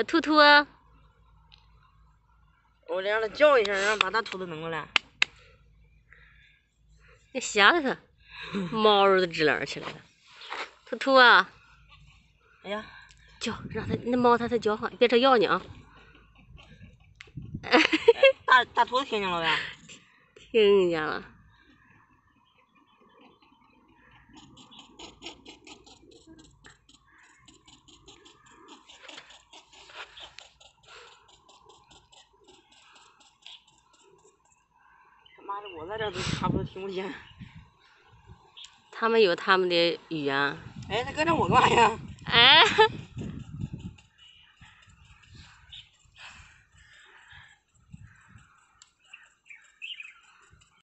小兔兔，我得让它叫一声，让把大兔子弄过来。你吓它，毛都直棱起来了。兔兔啊！哎呀，叫，让它那猫它它叫唤，别它咬你啊！大大兔子听见了呗？听见了。妈的，我在这都差不多听不见。他们有他们的语言。哎，他跟着我干嘛呀？哎。